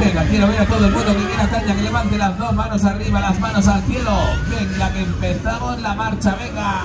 Venga, quiero ver a todo el mundo que quiera caña, que levante las dos manos arriba, las manos al cielo. Venga, que empezamos la marcha, venga.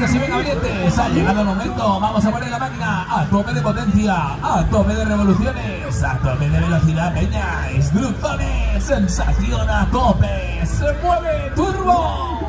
que se ven ha llegado el momento, vamos a poner la máquina a tope de potencia, a tope de revoluciones, a tope de velocidad, peña, instrucciones, sensación a tope, se mueve, turbo.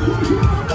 Brasil!